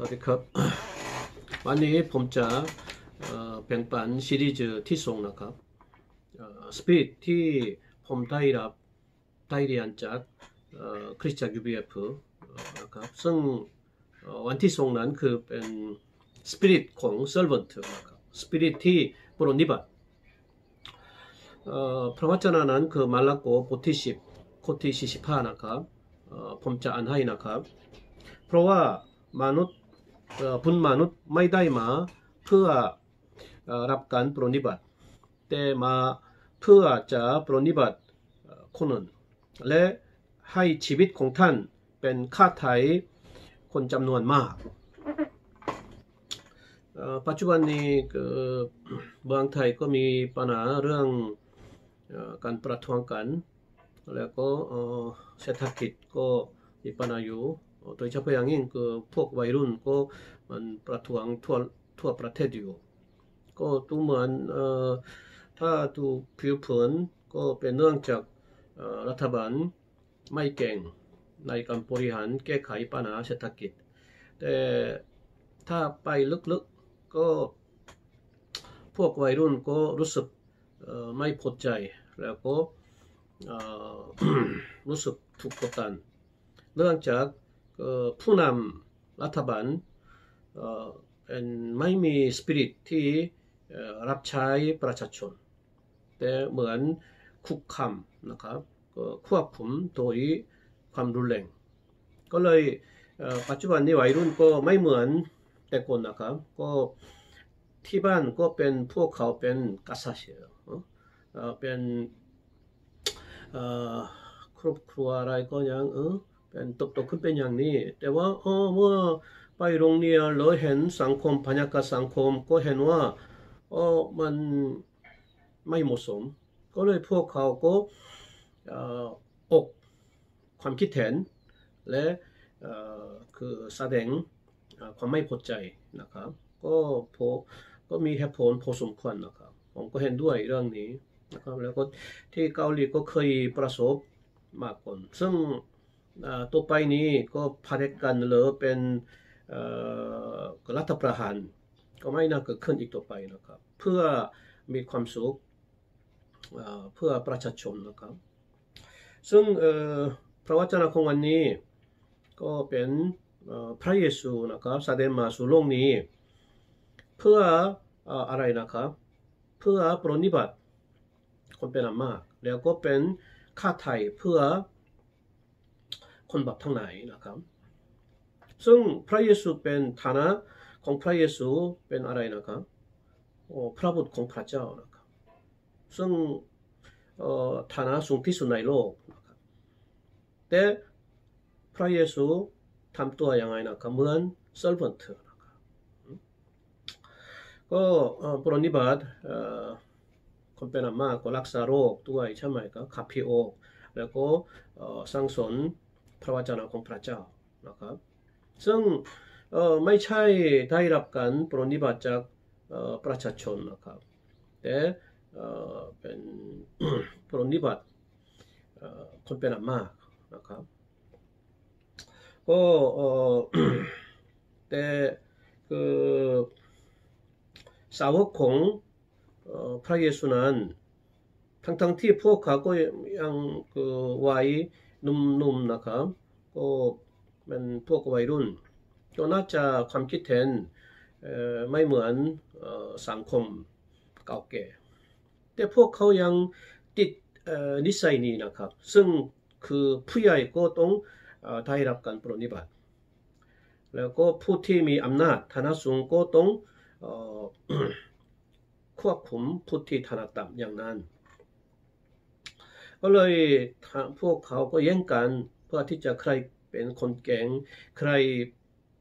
สวัสดีครับ วันนี้ผมจะแบ่งปันซีรีส์ที่ส่งนะครับสปิริตที่ผมได้รับได้เรียนจากคริสตจักร UBF นะครับซึ่งวันที่ส่งนั้นคือเป็นสปิริตของ servant นะครับสปิริตที่ปรนนิบัติเพระวจนะนั้นคือมาระโกบทที่10ข้อที่45นะครับผมจะอ่านให้นะครับ เพราะว่ามนุษย์ เอ่อพุนมนุษย์ไม่ได้มาเพื่อรับการปรนนิบัติ แต่มาเพื่อจะปรนนิบัติคนอื่นและให้ชีวิตของท่านเป็นค่าไถ่คนจำนวนมากปัจจุบันนี้คือเมืองไทยก็มีปัญหาเรื่องการประท้วงกัน แล้วก็เศรษฐกิจก็มีปัญหาอยู่ โดยเฉพาะอย่างยิ่งคือพวกวัยรุ่นก็มันประท้วงทั่วทั่วประเทศอยู่ ก็ดูเหมือนเอ่อถ้าดูผิวเผินก็เป็นเนื่องจากรัฐบาลไม่เก่งในการบริหารแก้ไขปัญหาเศรษฐกิจ แต่ถ้าไปลึกๆก็พวกวัยรุ่นก็รู้สึกไม่พอใจ แล้วก็รู้สึกถูกกดดันเนื่องจาก ผู้นำรัฐบาลเอ่อเป็นไม่มีสปิริตที่รับใช้ประชาชน แต่เหมือนคุกคามนะครับก็ควบคุมโดยความรุนแรงก็เลยปัจจุบันนี้วัยรุ่นก็ไม่เหมือนแต่ก่อนนะครับก็ที่บ้านก็เป็นพวกเขาเป็นกษัตริย์เอ่เป็นครอบครัวอะไรก็ยังเออ เป็นตบโตขึ้นเป็นอย่างนี้ แต่ว่าอ๋อเมื่อไปโรงเรียนเราเห็นสังคมพยากาสังคมก็เห็นว่าอ๋อมันไม่เหมาะสม ก็เลยพวกเขาก็ออกความคิดเห็นและคือแสดงความไม่พอใจนะครับก็พก็มีเหตุผลพอสมควรนะครับ ผมก็เห็นด้วยเรื่องนี้นะครับแล้วก็ที่เกาหลีก็เคยประสบมาก่อนซึ่ง ต่อไปนี้ก็พาเดกันหรือเป็นรัฐประหารก็ไม่น่าเกิดขึ้นอีกต่อไปนะครับ เพื่อมีความสุขเพื่อประชาชนนะครับ ซึ่งพระวจนะของวันนี้ก็เป็นพระเยซูนะครับแสดงมาสู่โลกนี้ เพื่ออะไรนะครับ เพื่อปรนิบัติคนเป็นอันมาก แล้วก็เป็นค่าไถ่เพื่อ คนบาปทั้งหลายนะครับ ซึ่งพระเยซูเป็นฐานะของพระเยซูเป็นอะไรนะครับพระบุตรของพระเจ้านะครับ ซึ่งฐานะสูงที่สุดในโลกนะครับแต่พระเยซูทำตัวยังไงนะครับเหมือน servant นเตอร์นะครับก็ปรนิบัติคนเป็นอันมาก็รักษาโรคด้วยใช่ไหมครับขับพิโอแล้วก็สร้างสน พระวจนะของพระเจ้านะครับ ซึ่งไม่ใช่ได้รับการปรนนิบัติจากประชาชนนะครับแต่เอ่อเป็นปรนนิบัติคนเป็นอันมากนะครับก็เอ่อแต่คือสาวกของพระเยซูนั้นทั้งๆที่พวกเขาก็ยังคือวัย หนุ่มๆนะครับก็เป็นพวกวัยรุ่น ก็น่าจะความคิดเห็นไม่เหมือนสังคมเก่าแก่แต่พวกเขายังติดนิสัยนี้นะครับ ซึ่งคือผู้ใหญ่ก็ต้องได้รับการปรนนิบัติ แล้วก็ผู้ที่มีอำนาจฐานะสูงก็ต้องควบคุมผู้ที่ฐานะต่ำอย่างนั้น ก็เลยทางพวกเขาก็แย่งกันเพื่อที่จะใครเป็นคนเก่งใคร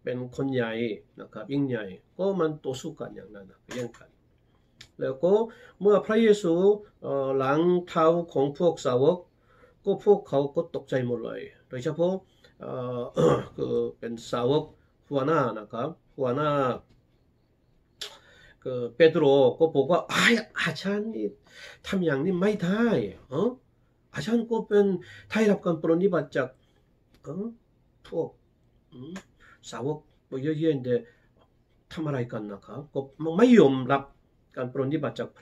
เป็นคนใหญ่นะครับยิ่งใหญ่ก็มันต่อสู้กันอย่างนั้นนะแย่งกัน แล้วก็เมื่อพระเยซูหลังเท้าของพวกสาวก ก็พวกเขาก็ตกใจหมดเลย โดยเฉพาะเอ่อคือเป็นสาวกหัวหน้านะครับหัวหน้าคือเปโตรก็บอกว่าอ้ายอาจารย์นี่ทำอย่างนี้ไม่ได้เอออาจารย์ก็เป็นได้รับการปรนนิบัติจากเออพวกอืมสาวกก็เยอะแยะแต่ทำอะไรกันนะครับก็ไม่ยอมรับการปรนิบัติจากพ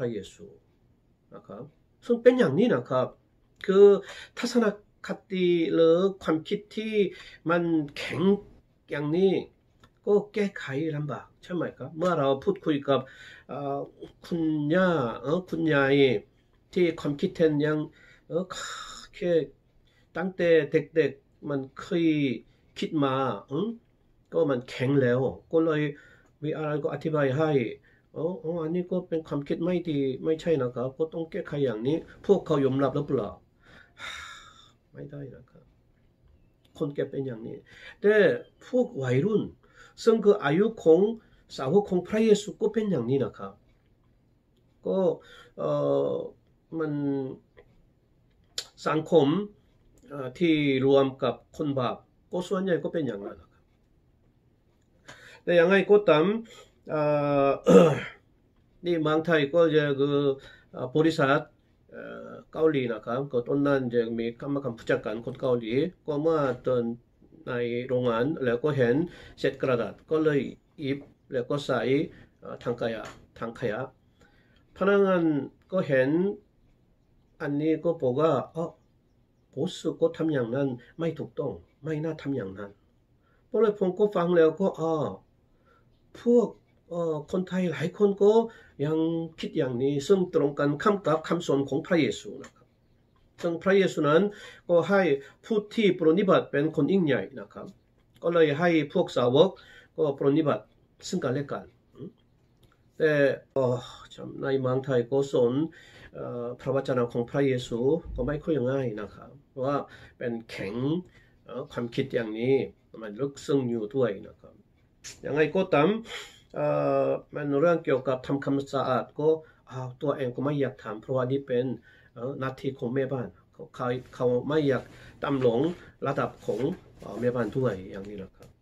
เยซูนะครับซึ่งเป็นอย่างนี้นะครับคือทัศนคติหแข็งอย่างนี้ก็แก้ไขลำบากใช่ไหมครับเมื่อเราพูดคุยกับคุณย่าคุณยายที่ควแค่ตั้งแต่เด็กๆมันเคยคิดมาอืก็มันแข็งแล้ว ก็เลยมีอะไรก็อธิบายให้อ๋ออันนี้ก็เป็นความคิดไม่ดีไม่ใช่นะครับ ก็ต้องแก้ไขอย่างนี้ พวกเขายอมรับหรือเปล่าไม่ได้นะครับ คนแก่เป็นอย่างนี้ แต่พวกวัยรุ่น ซึ่งคืออายุของสาวกของพระเยซูก็เป็นอย่างนี้นะครับ ก็เออมัน สังคมที่รวมกับคนบาปก็ส่วนใหญ่ก็เป็นอย่างนั้นนะครับแต่ยังไงก็ตามนี่เมืองไทยก็จะคือบริษัทเกาหลีนะครับก็ตอนนั้นจะมีกรรมการผู้จัด อันนี้ก็บอกว่าอ๋อบอสก็ทำอย่างนั้นไม่ถูกต้อง ไม่น่าทำอย่างนั้นเพราะเลยผมก็ฟังแล้วก็อ๋อพวกคนไทยหลายคนก็ยังคิดอย่างนี้ ซึ่งตรงกันคำกับคำสอนของพระเยซูนะครับซึ่งพระเยซูนั้นก็ให้ผู้ที่ปรนิบัติเป็นคนยิ่งใหญ่นะครับ ก็เลยให้พวกสาวกก็ปรนิบัติซึ่งกันและกัน แต่ในเมืองไทยก็สอนพระวจนะของพระเยซูก็ไม่ค่อยง่ายนะครับเพราะว่าเป็นแข็งความคิดอย่างนี้มันลึกซึ้งอยู่ด้วยนะครับยังไงก็ตามมันเรื่องเกี่ยวกับทำความสะอาดก็ตัวเองก็ไม่อยากทำเพราะว่านี่เป็นหน้าที่ของแม่บ้านเขาเขาไม่อยากตำหลงระดับของแม่บ้านด้วยอย่างนี้นะครับ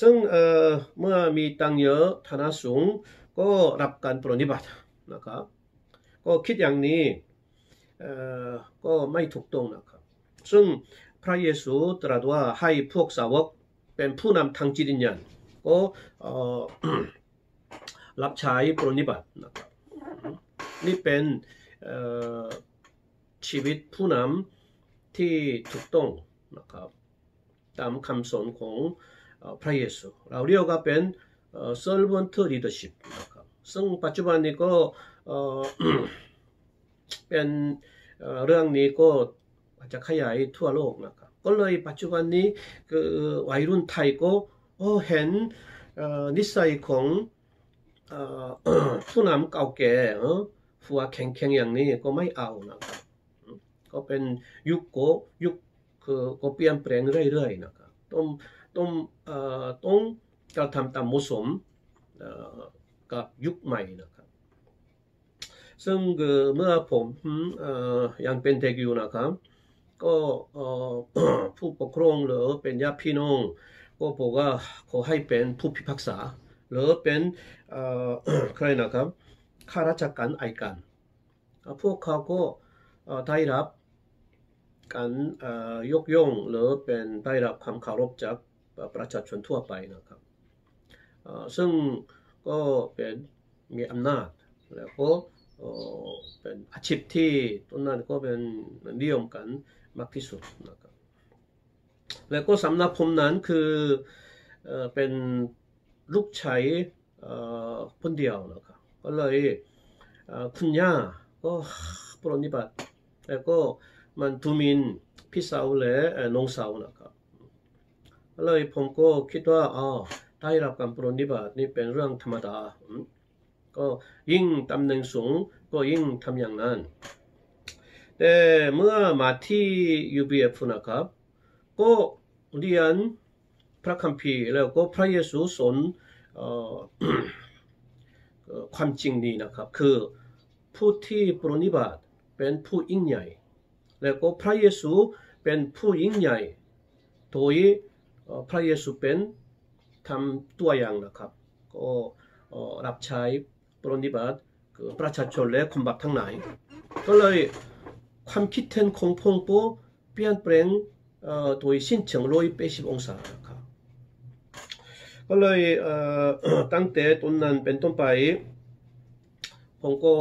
ซึ่งเมื่อมีตังเยอะฐานะสูง ก็รับการปรนิบัตินะครับ ก็คิดอย่างนี้ก็ไม่ถูกต้องนะครับ ซึ่งพระเยซูตรัสว่าให้พวกสาวกเป็นผู้นำทางจิตวิญญาณก็รับใช้ปรนิบัตินะครับนี่เป็นชีวิตผู้นำที่ถูกต้องนะครับตามคำสอนของ พระเยซูเราเรียกว่าเป็น servant leadership นะครับซึ่งปัจจุบันนี้ก็เป็นเรื่องนี้ก็อาจจะขยายทั่วโลกนะครับก็เลยปัจจุบันนี้คือวัยรุ่นไทยก็เห็นนิสัยของผู้นำเก่าแก่ฟัวแข็งๆอย่างนี้ก็ไม่เอานะครับก็เป็นยุคโกยุคคือก็เปลี่ยนแปลงเรื่อยๆนะครับต้อง ต้องต้องกระทำตามมาะสมกับยุคใหม่นะครับซึ่งเมื่อผมยังเป็นเด็กอยู่นะครับ ก็ผู้ปกครองหรือเป็นญาติพี่น้องก็บอกว่าขอให้เป็นผู้พิพากษา หรือเป็นใครนะครับข้าราชการไอกันพวกเขาก็ได้รับการยกย่องหรือเป็นได้รับความเคารพจาก ประชาชนทั่วไปนะครับซึ่งก็เป็นมีอำนาจแล้วก็เป็นอาชีพที่ตอนนั้นก็เป็นนิยมกันมากที่สุดนะครับแล้วก็สำนักผมนั้นคือเป็นลูกชายคนเดียวนะครับก็เลยคุณย่าก็ปรนิบัติแล้วก็มันทุมินพี่สาวและน้องสาวนะครับ เลยผมก็คิดว่าอ๋อได้รับการปรนิบัตินี่เป็นเรื่องธรรมดา ก็ยิ่งตำแหน่งสูงก็ยิ่งทำอย่างนั้นแต่เมื่อมาที่ UBF นะครับ ก็เรียนพระคัมภีร์แล้วก็พระเยซูสอนความจริงนี้นะครับ คือผู้ที่ปรนิบัติเป็นผู้ยิ่งใหญ่ แล้วก็พระเยซูเป็นผู้ยิ่งใหญ่โดย พระเยซูเป็นทำตัวอย่างนะครับก็รับใช้ปรนิบัติประชาชนและคนบาปทั้งหลายก็เลยความคิดเห็นของพงโปเปลี่ยนแปลงโดยสิ้นเชิงร้อยแปดสิบองศาครับก็เลยตั้งแต่ต้นนั้นเป็นต้นไปผมก็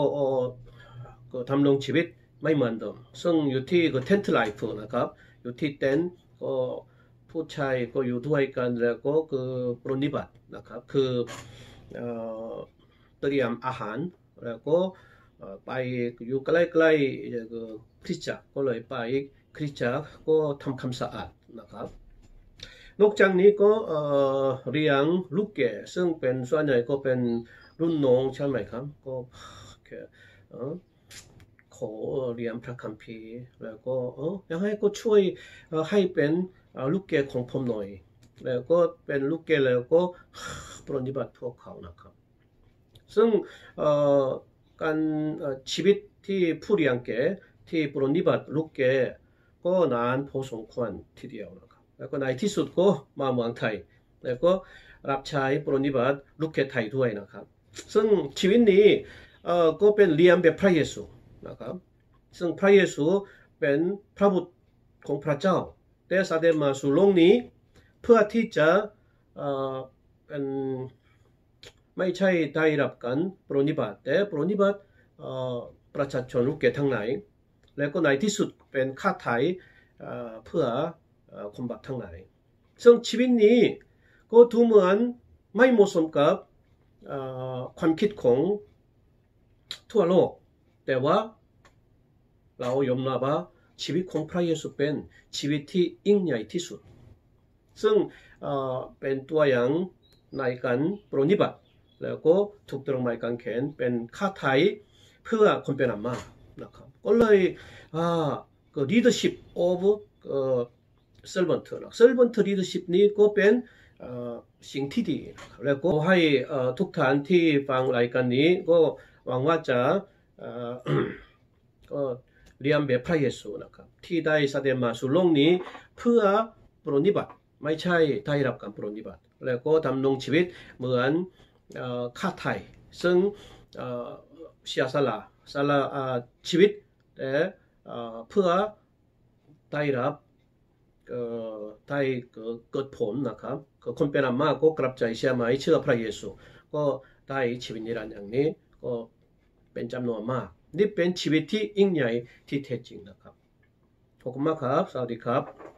ก็ทำลงชีวิตไม่เหมือนเดิมซึ่งอยู่ที่ก็เทนต์ไลฟ์นะครับอยู่ที่เต็นท์ก็ ผู้ชายก็อยู่ด้วยกันแล้วก็คือปรนิบัตินะครับคือเตรียมอาหารแล้วก็ไปอยู่ใกล้ๆคริสจักรก็เลยไปคริสจักรก็ทำคำสะอาดนะครับนอกจากนี้ก็เรียงลูกแก่ซึ่งเป็นส่วนใหญ่ก็เป็นรุ่นน้องใช่ไหมครับก็ขอเรียนพระคัมภีร์แล้วก็อยากให้ก็ช่วยให้เป็น ลูกแก่ของผมหน่อย แล้วก็เป็นลูกแก่แล้วก็ปฏิบัติพวกเขานะครับ ซึ่งการชีวิตที่ผู้เรียนแก่ที่ปฏิบัติลูกแก่ก็นานพอสมควรทีเดียวนะครับ แล้วก็ในที่สุดก็มาเมืองไทย แล้วก็รับใช้ปฏิบัติลูกแก่ไทยด้วยนะครับ ซึ่งชีวิตนี้ก็เป็นเรียนแบบพระเยซูนะครับ ซึ่งพระเยซูเป็นพระบุตรของพระเจ้า แต่เสด็จมาสู่โลกนี้ เพื่อที่จะเป็นไม่ใช่ได้รับการปรนิบัติแต่ปรนิบัติประชาชนลูกเกทั้งไหน แล้วก็ในที่สุดเป็นค่าไถ่เพื่อคนบาปทั้งหลายซึ่งชีวิตนี้ก็ดูเหมือนไม่เหมาะสมกับความคิดของทั่วโลก แต่ว่าเรายอมรับว่า ชีวิตของพระเยซูเป็นชีวิตที่ยิ่งใหญ่ที่สุด ซึ่งเป็นตัวอย่างในการปรนิบัติแล้วก็ถูกตรงหมายการเขนเป็นค่าไทยเพื่อคนเป็นอามานะครับก็เลยก็ leadership of servant นะ servant leadership นี้ก็เป็นสิ่งที่ดี แล้วก็ให้ทุกท่านที่ฟังรายการนี้ก็หวังว่าจะก็ เรียนแบบพระเยซูนะครับที่ได้แสดงมาสู่โลกนี้ เพื่อปรนิบัติไม่ใช่ได้รับการปรนิบัติ แล้วก็ดำรงชีวิตเหมือนค่าไทย ซึ่งเสียสละสละชีวิตเพื่อได้รับได้เกิดผลนะครับคนเป็นอามาก็กลับใจเชื่อไหมเชื่อพระเยซู ก็ได้ชีวิตนิรันดร์อย่างนี้ก็เป็นจำนวนมาก นี่เป็นชีวิตที่ยิ่งใหญ่ที่แท้จริงนะครับขอบคุณมากครับ สวัสดีครับ